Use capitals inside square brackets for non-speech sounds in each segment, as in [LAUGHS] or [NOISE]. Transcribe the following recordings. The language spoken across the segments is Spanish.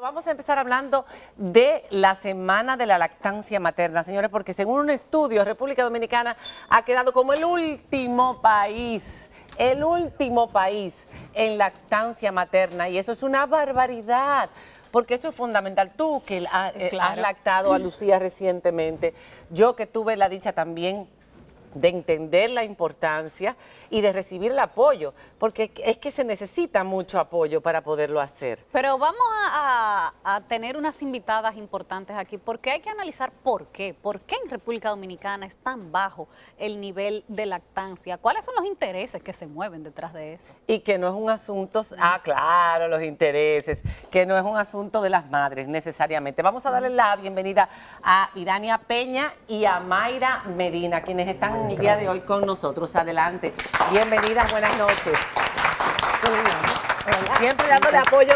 Vamos a empezar hablando de la semana de la lactancia materna, señores, porque según un estudio, República Dominicana ha quedado como el último país, el último país en lactancia materna, y eso es una barbaridad. Porque eso es fundamental. Tú que ha- eh, has lactado a Lucía recientemente, yo que tuve la dicha también de entender la importancia y de recibir el apoyo, porque es que se necesita mucho apoyo para poderlo hacer. Pero vamos a, a- a tener unas invitadas importantes aquí, porque hay que analizar por qué. ¿Por qué en República Dominicana es tan bajo el nivel de lactancia? ¿Cuáles son los intereses que se mueven detrás de eso? Y que no es un asunto, ah, claro, los intereses, que no es un asunto de las madres necesariamente. Vamos a darle la bienvenida a Irania Peña y a Mayra Medina, quienes están el día de hoy con nosotros. Adelante. Bienvenidas, buenas noches. Siempre dándole apoyo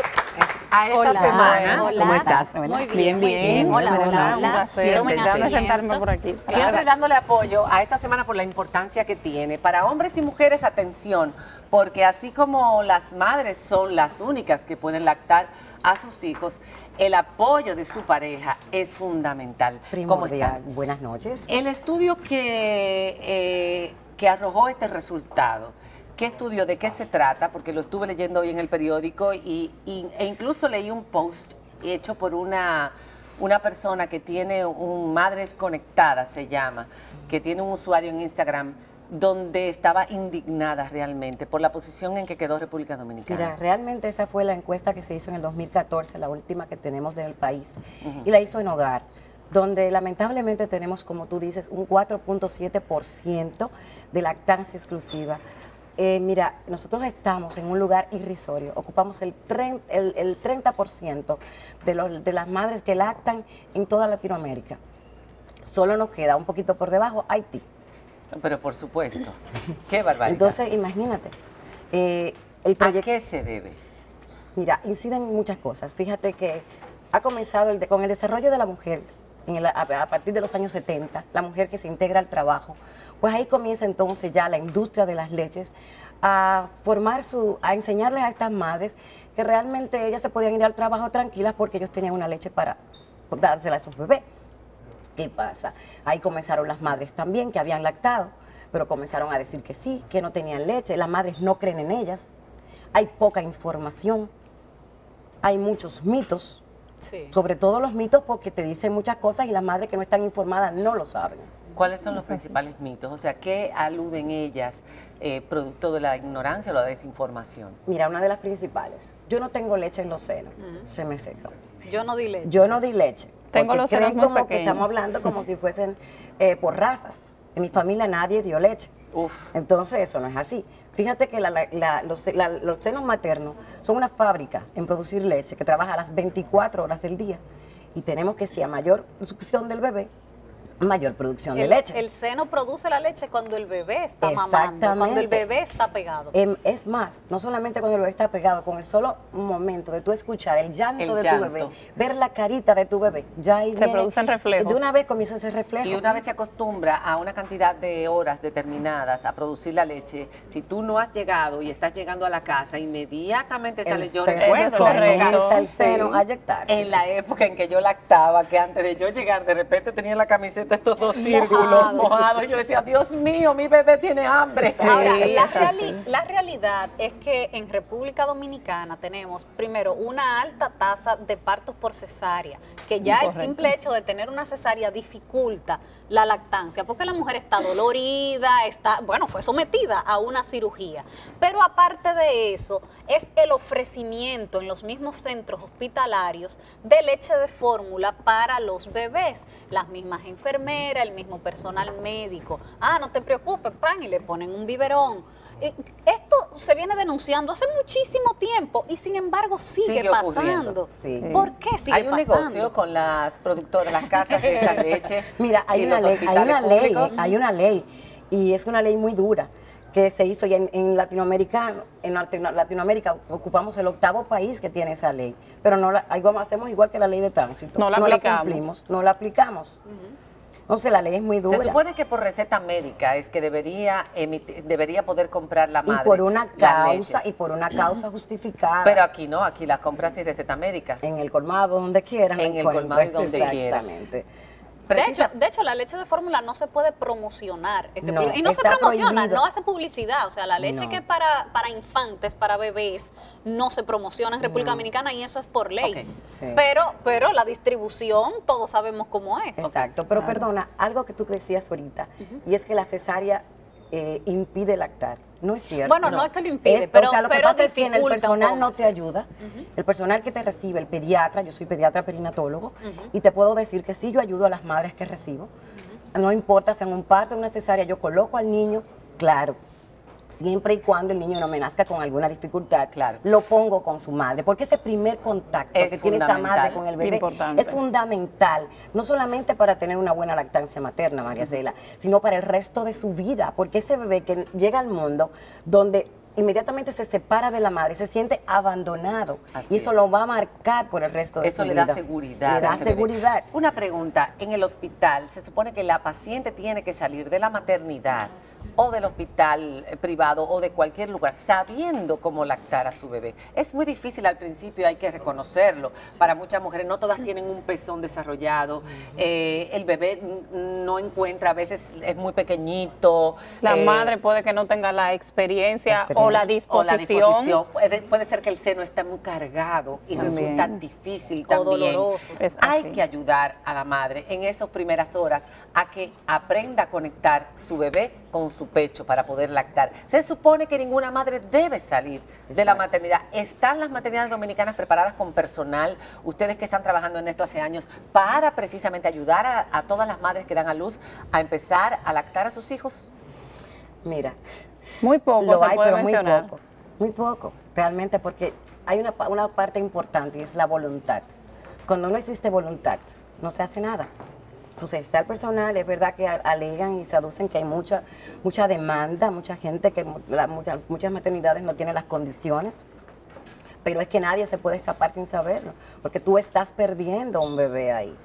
a esta Hola, semana. hola. ¿Cómo estás? Muy bien, Bien, muy bien. bien. Hola, hola, hola. Un placer. Asiento. sentarme por aquí. Siempre dándole apoyo a esta semana por la importancia que tiene. Para hombres y mujeres, atención, porque así como las madres son las únicas que pueden lactar a sus hijos, el apoyo de su pareja es fundamental. ¿Cómo Primordial. están? Buenas noches. El estudio que, eh, que arrojó este resultado, ¿qué estudio, de qué se trata? Porque lo estuve leyendo hoy en el periódico y, y- e incluso leí un post hecho por una, una persona que tiene un Madres Conectadas, se llama, que tiene un usuario en Instagram donde estaba indignada realmente por la posición en que quedó República Dominicana. Mira, realmente esa fue la encuesta que se hizo en el 2014, la última que tenemos en el país, y la hizo en hogar, donde lamentablemente tenemos, como tú dices, un 4.7% de lactancia exclusiva. Eh, mira, nosotros estamos en un lugar irrisorio, ocupamos el, tren- el, el 30% de, los- de las madres que lactan en toda Latinoamérica. Solo nos queda un poquito por debajo Haití. Pero por supuesto, qué barbaridad. Entonces, imagínate, eh, el ¿A qué se debe? Mira, inciden muchas cosas. Fíjate que ha comenzado el de- con el desarrollo de la mujer en el- a, a partir de los años 70, la mujer que se integra al trabajo, pues ahí comienza entonces ya la industria de las leches a formar su, a enseñarles a estas madres que realmente ellas se podían ir al trabajo tranquilas porque ellos tenían una leche para dársela a sus bebés. ¿Qué pasa? Ahí comenzaron las madres también que habían lactado, pero comenzaron a decir que sí, que no tenían leche. Las madres no creen en ellas. Hay poca información. Hay muchos mitos, Sí. sobre todo los mitos porque te dicen muchas cosas y las madres que no están informadas no lo saben. ¿Cuáles son los principales mitos? O sea, ¿qué aluden ellas eh, producto de la ignorancia o la desinformación? Mira, una de las principales. Yo no tengo leche en los senos, se me seca. Yo no di leche. Yo no di leche. Tengo porque los senos creen como que estamos hablando como si fuesen eh, por razas. En mi familia nadie dio leche. Uf. Entonces eso no es así. Fíjate que la- la- la- los, la- los senos maternos son una fábrica en producir leche que trabaja a las 24 horas del día. Y tenemos que si a mayor succión del bebé, mayor producción de leche. el seno produce la leche cuando el bebé está mamando, cuando el Exactamente. bebé está pegado. Em, es más, no solamente cuando el bebé está pegado, con el solo momento de tú escuchar el llanto El de llanto. tu bebé, ver la carita de tu bebé, ya ahí Se viene- producen reflejos. De una vez comienza ese reflejo. Y una vez se acostumbra a una cantidad de horas determinadas a producir la leche, si tú no has llegado y estás llegando a la casa, inmediatamente sale. el Yo seno, recuerdo el seno sí. a. En la época en que yo lactaba, que antes de yo llegar, de repente tenía en la camiseta estos dos círculos mojados. Yo decía, Dios mío, mi bebé tiene hambre. Ahora, la, reali- realidad es que en República Dominicana tenemos, primero, una alta tasa de partos por cesárea, que ya el simple hecho de tener una cesárea dificulta la lactancia, porque la mujer está dolorida, está, bueno, fue sometida a una cirugía. Pero aparte de eso, es el ofrecimiento en los mismos centros hospitalarios de leche de fórmula para los bebés, las mismas enfermeras, el mismo personal médico. Ah, no te preocupes, pan, y le ponen un biberón. Eh, Esto se viene denunciando hace muchísimo tiempo y sin embargo sigue, Sigue ocurriendo. Sí. pasando. ¿Por qué sigue Hay un pasando? negocio con las productoras, las casas de esta leche. [LAUGHS] Mira, hay y una los ley, hay una ley, hay una ley, y es una ley muy dura que se hizo ya en, en Latinoamericano, en Latino- Latinoamérica ocupamos el octavo país que tiene esa ley, pero no la, ahí vamos, hacemos igual que la ley de tránsito, No la la aplicamos. cumplimos, no la aplicamos. Entonces la ley es muy dura. Se supone que por receta médica es que debería emitir- debería poder comprar la y madre. por una causa, y por una causa justificada. Pero aquí no, aquí la compras sin receta médica. en el colmado, donde quieran. En el colmado y donde quiera. Exactamente. De Precisa- hecho, de hecho, la leche de fórmula no se puede promocionar. No, y no se promociona, prohibido. no hace publicidad. O sea, la leche No. que es para, para infantes, para bebés, no se promociona en República No. Dominicana y eso es por ley. Sí. Pero, pero la distribución, todos sabemos cómo es. Exacto, pero Claro. perdona, algo que tú decías ahorita, y es que la cesárea eh, impide lactar. No es cierto. Bueno, no es que lo impide, Es- pero- o sea, lo que pasa es que en el personal no te ayuda. El personal que te recibe, el pediatra, yo soy pediatra perinatólogo, y te puedo decir que sí, yo ayudo a las madres que recibo. No importa si en un parto o una cesárea, yo coloco al niño, claro, siempre y cuando el niño no me nazca con alguna dificultad, Claro. lo pongo con su madre, porque ese primer contacto Es que tiene esa madre con el bebé es fundamental, no solamente para tener una buena lactancia materna, María Cela, sino para el resto de su vida, porque ese bebé que llega al mundo donde inmediatamente se separa de la madre, se siente abandonado Así y eso es. lo va a marcar por el resto de Eso su le vida. da seguridad. Le da a ese bebé. seguridad. Una pregunta, en el hospital se supone que la paciente tiene que salir de la maternidad o del hospital eh, privado o de cualquier lugar sabiendo cómo lactar a su bebé. Es muy difícil al principio, hay que reconocerlo. Para muchas mujeres no todas tienen un pezón desarrollado, eh, el bebé no encuentra, a veces es muy pequeñito. La eh, madre puede que no tenga la experiencia, Experiencia. O la o disposición. la disposición. Puede, puede ser que el seno esté muy cargado y También. resulta difícil O también. doloroso. Es Hay así. que ayudar a la madre en esas primeras horas a que aprenda a conectar su bebé con su pecho para poder lactar. Se supone que ninguna madre debe salir de la maternidad. ¿Están las maternidades dominicanas preparadas con personal, ustedes que están trabajando en esto hace años, para precisamente ayudar a, a todas las madres que dan a luz a empezar a lactar a sus hijos? Mira, Muy poco lo se hay, puede pero muy mencionar. poco, muy poco, realmente, porque hay una, una parte importante y es la voluntad. Cuando no existe voluntad, no se hace nada. Entonces está el personal, es verdad que a- alegan y se aducen que hay mucha, mucha demanda, mucha gente, que la- muchas, muchas maternidades no tienen las condiciones, pero es que nadie se puede escapar sin saberlo, porque tú estás perdiendo un bebé ahí.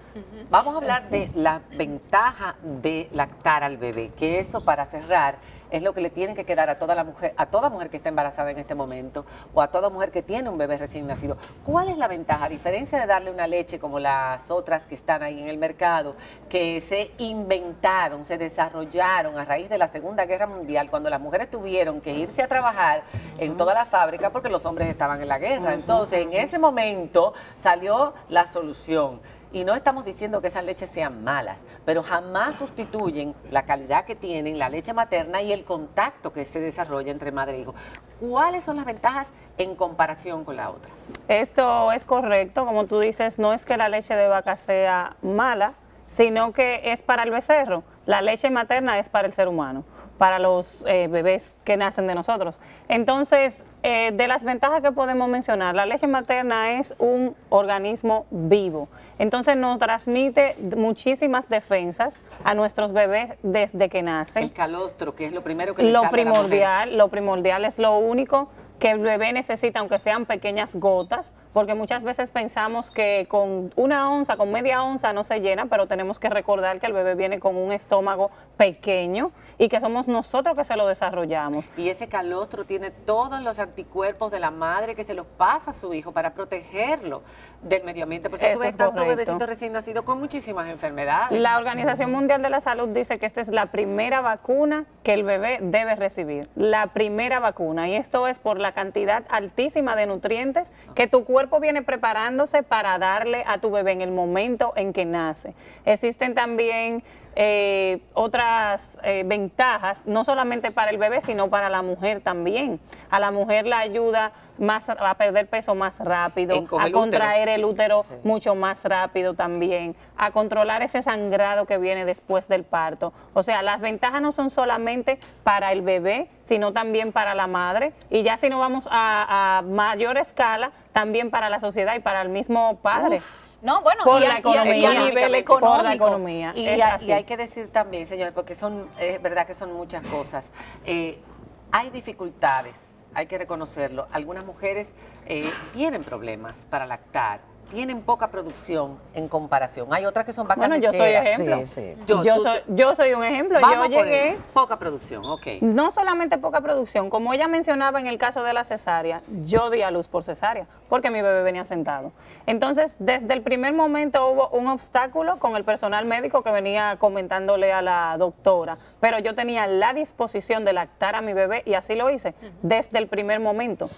Vamos a hablar de la ventaja de lactar al bebé, que eso para cerrar es lo que le tiene que quedar a toda la mujer, a toda mujer que está embarazada en este momento o a toda mujer que tiene un bebé recién nacido. ¿Cuál es la ventaja? A diferencia de darle una leche como las otras que están ahí en el mercado, que se inventaron, se desarrollaron a raíz de la Segunda Guerra Mundial, cuando las mujeres tuvieron que irse a trabajar en toda la fábrica porque los hombres estaban en la guerra. Entonces, en ese momento salió la solución. Y no estamos diciendo que esas leches sean malas, pero jamás sustituyen la calidad que tienen la leche materna y el contacto que se desarrolla entre madre e hijo. ¿Cuáles son las ventajas en comparación con la otra? Esto es correcto, como tú dices, no es que la leche de vaca sea mala, sino que es para el becerro. La leche materna es para el ser humano, para los eh, bebés que nacen de nosotros. Entonces, eh, de las ventajas que podemos mencionar, la leche materna es un organismo vivo. Entonces nos transmite muchísimas defensas a nuestros bebés desde que nacen. El calostro, que es lo primero que le Lo sale a la mujer. primordial, lo primordial es lo único que el bebé necesita, aunque sean pequeñas gotas, porque muchas veces pensamos que con una onza, con media onza no se llena, pero tenemos que recordar que el bebé viene con un estómago pequeño y que somos nosotros que se lo desarrollamos. Y ese calostro tiene todos los anticuerpos de la madre que se los pasa a su hijo para protegerlo del medio ambiente. Por eso Esto es tantos correcto. bebecitos recién nacidos con muchísimas enfermedades. La Organización Mundial de la Salud dice que esta es la primera vacuna que el bebé debe recibir. La primera vacuna. Y esto es por la cantidad altísima de nutrientes que tu cuerpo viene preparándose para darle a tu bebé en el momento en que nace. Existen también eh, otras eh, ventajas, no solamente para el bebé, sino para la mujer también. A la mujer la ayuda más a perder peso más rápido, Encoge a el útero. contraer el útero mucho más rápido también, a controlar ese sangrado que viene después del parto. O sea, las ventajas no son solamente para el bebé, sino también para la madre. Y ya si no vamos a, a mayor escala, también para la sociedad y para el mismo padre. No, bueno, Por y, la economía. y a nivel económico. Por la economía. Y, es hay- así. y hay que decir también, señores, porque son, es verdad que son muchas cosas. Eh, hay dificultades, hay que reconocerlo. Algunas mujeres eh, tienen problemas para lactar tienen poca producción en comparación. Hay otras que son vacas Bueno, yo soy ejemplo. Sí, sí. Yo- Yo, tú- soy, yo soy un ejemplo. Vamos yo por llegué. Poca producción, ok. No solamente poca producción, como ella mencionaba en el caso de la cesárea, yo di a luz por cesárea, porque mi bebé venía sentado. Entonces, desde el primer momento hubo un obstáculo con el personal médico que venía comentándole a la doctora, pero yo tenía la disposición de lactar a mi bebé y así lo hice, desde el primer momento.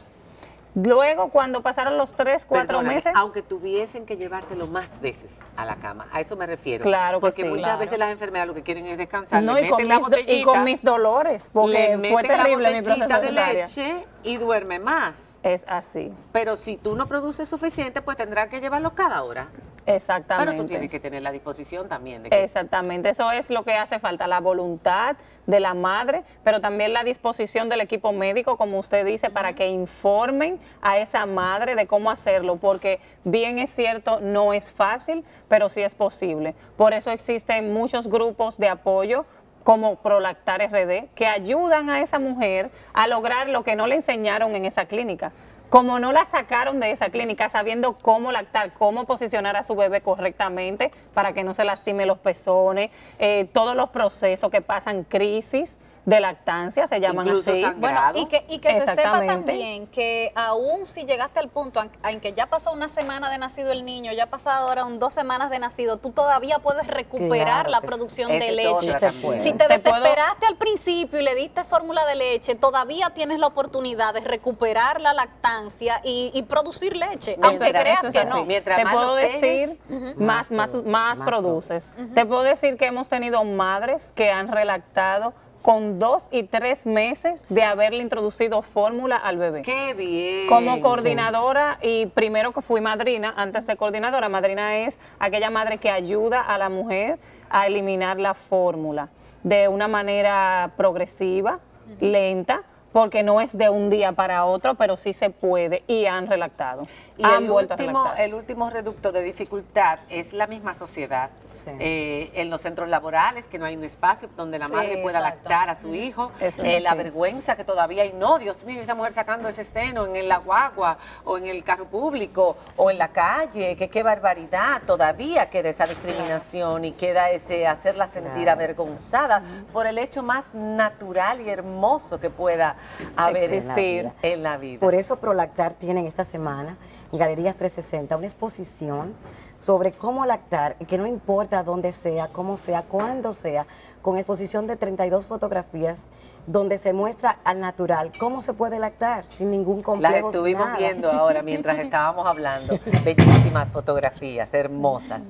Luego, cuando pasaron los tres, cuatro Perdóname, meses, Aunque tuviesen que llevártelo más veces a la cama, a eso me refiero. Claro que Porque sí. muchas Claro. veces las enfermeras lo que quieren es descansar. no, le y, con la y con mis dolores, le porque fue meten la terrible mi proceso de leche y duerme más. Es así, Pero si tú no produces suficiente, pues tendrás que llevarlo cada hora. Exactamente. Pero tú tienes que tener la disposición también de que Exactamente, eso es lo que hace falta, la voluntad de la madre, pero también la disposición del equipo médico, como usted dice, para que informen a esa madre de cómo hacerlo, porque bien es cierto, no es fácil, pero sí es posible. Por eso existen muchos grupos de apoyo como Prolactar RD, que ayudan a esa mujer a lograr lo que no le enseñaron en esa clínica. Como no la sacaron de esa clínica sabiendo cómo lactar, cómo posicionar a su bebé correctamente para que no se lastime los pezones, eh, todos los procesos que pasan crisis de lactancia, se llaman Incluso así. Bueno, y que, y que se sepa también que aún si llegaste al punto en, que ya pasó una semana de nacido el niño, ya ha pasado ahora un dos semanas de nacido, tú todavía puedes recuperar Claro la producción de leche. Si te Te puedo- desesperaste al principio y le diste fórmula de leche, todavía tienes la oportunidad de recuperar la lactancia y, y producir leche, Mientras- aunque creas es que así. no. Mientras te puedo decir, más, más más, produ- más más produces. Te puedo decir que hemos tenido madres que han relactado con dos y tres meses de haberle introducido fórmula al bebé. Qué bien. Como coordinadora y primero que fui madrina, antes de coordinadora, madrina es aquella madre que ayuda a la mujer a eliminar la fórmula de una manera progresiva, lenta, porque no es de un día para otro, pero sí se puede y han relactado. Y el último, el reducto de dificultad es la misma sociedad. Sí. Eh, en los centros laborales, que no hay un espacio donde la Sí, madre pueda exacto. lactar a su hijo. Eso es Eh, la vergüenza que todavía hay. No, Dios mío, esa mujer sacando ese seno en la guagua o en el carro público o en la calle. Que qué barbaridad. Todavía queda esa discriminación y queda ese hacerla sentir Claro. avergonzada por el hecho más natural y hermoso que pueda haber Existir. en la vida. Por eso Prolactar tienen esta semana Galerías 360 una exposición sobre cómo lactar que no importa dónde sea, cómo sea, cuándo sea, con exposición de 32 fotografías donde se muestra al natural cómo se puede lactar sin ningún Las complejo. sin estuvimos nada. viendo ahora mientras estábamos hablando. Bellísimas fotografías, hermosas.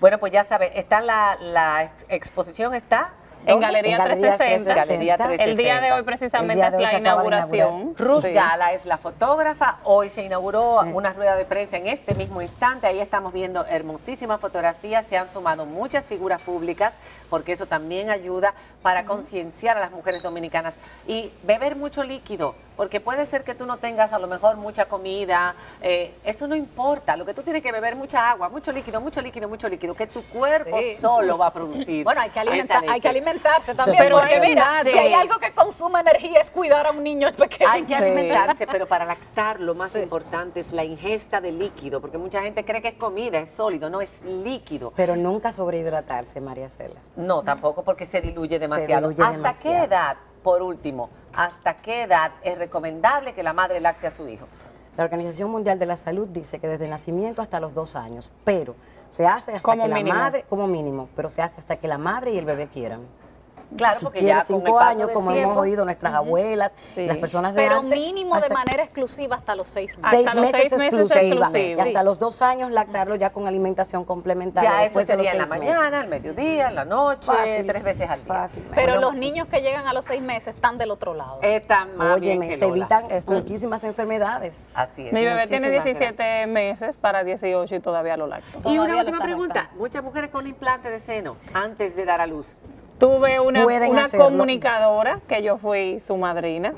Bueno, pues ya saben, está la, la ex- exposición está En. Galería En Galería 360. Galería El día de 360. hoy precisamente es la inauguración. Ruth Sí. Gala es la fotógrafa. Hoy se inauguró Sí. una rueda de prensa en este mismo instante. Ahí estamos viendo hermosísimas fotografías. Se han sumado muchas figuras públicas porque eso también ayuda para concienciar a las mujeres dominicanas y beber mucho líquido, porque puede ser que tú no tengas a lo mejor mucha comida, eh, eso no importa, lo que tú tienes que beber mucha agua, mucho líquido, mucho líquido, mucho líquido, que tu cuerpo Sí. solo va a producir. Bueno, hay que, esa alimentar, hay que alimentarse [LAUGHS] también, Pero porque mira, si hay algo que consume energía es cuidar a un niño pequeño. Hay que Sí. alimentarse, pero para lactar lo más importante es la ingesta de líquido, porque mucha gente cree que es comida, es sólido, no es líquido. Pero nunca sobrehidratarse, María Cela. No, tampoco porque se diluye demasiado. diluye ¿Hasta qué edad, por último, hasta qué edad es recomendable que la madre lacte a su hijo? La Organización Mundial de la Salud dice que desde el nacimiento hasta los dos años, pero se hace hasta Como que mínimo. la madre, como mínimo, pero se hace hasta que la madre y el bebé quieran. Claro, Si porque quiere ya con el cinco paso años, como tiempo, hemos oído nuestras abuelas, Sí. las personas de Pero antes, mínimo de manera exclusiva hasta los seis meses. Hasta seis los meses, seis meses exclusiva, exclusivos. y hasta los dos años lactarlo ya con alimentación complementaria. ya eso después de los sería en la meses. mañana, al mediodía, en la noche, Fácil, tres veces al día. Pero Bueno, los niños que llegan a los seis meses están del otro lado. Están más bien Óyeme, que se evitan Esto- muchísimas enfermedades. Así es. Mi bebé tiene Muchísimas 17 meses para 18 y todavía lo lacto. Y una última pregunta. Muchas mujeres con implante de seno antes de dar a luz. Tuve una, una comunicadora que yo fui su madrina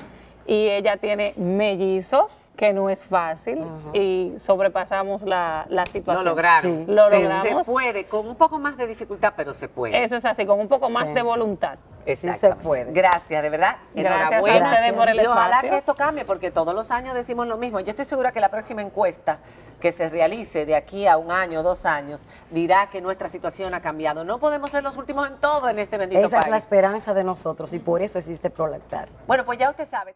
y ella tiene mellizos, que no es fácil, y sobrepasamos la, la Lo situación. lograron. Sí. Lo Se- logramos. Se puede, con un poco más de dificultad, pero se puede. Eso es así, con un poco más Sí. de voluntad. Exactamente. puede. Gracias, de verdad. Gracias a Enhorabuena. ustedes por el y ojalá espacio. que esto cambie, porque todos los años decimos lo mismo. Yo estoy segura que la próxima encuesta que se realice de aquí a un año, dos años, dirá que nuestra situación ha cambiado. No podemos ser los últimos en todo en este bendito Esa es la país. esperanza de nosotros y por eso existe Prolactar. Bueno, pues ya usted sabe.